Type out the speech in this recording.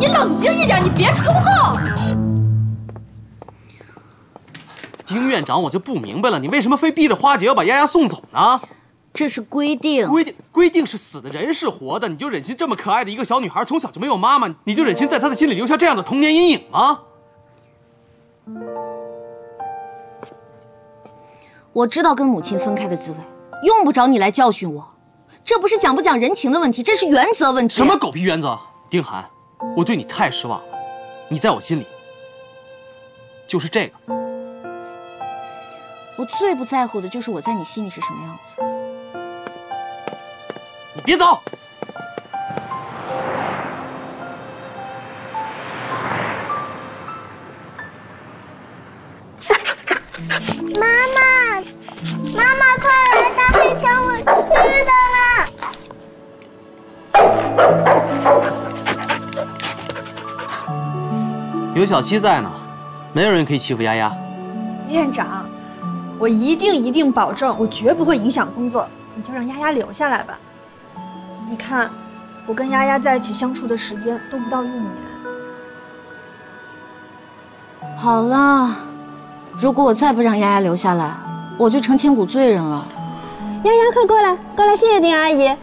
你冷静一点，你别冲动。丁院长，我就不明白了，你为什么非逼着花姐要把丫丫送走呢？这是规定。规定规定是死的，人是活的，你就忍心这么可爱的一个小女孩从小就没有妈妈，你就忍心在她的心里留下这样的童年阴影吗？我知道跟母亲分开的滋味，用不着你来教训我。这不是讲不讲人情的问题，这是原则问题。什么狗屁原则？丁涵，我对你太失望了。你在我心里就是这个。我最不在乎的就是我在你心里是什么样子。你别走。妈妈，妈妈，快有小七在呢，没有人可以欺负丫丫。院长，我一定一定保证，我绝不会影响工作。你就让丫丫留下来吧。你看，我跟丫丫在一起相处的时间都不到一年。好了。如果我再不让丫丫留下来，我就成千古罪人了。丫丫，快过来，过来，谢谢丁阿姨。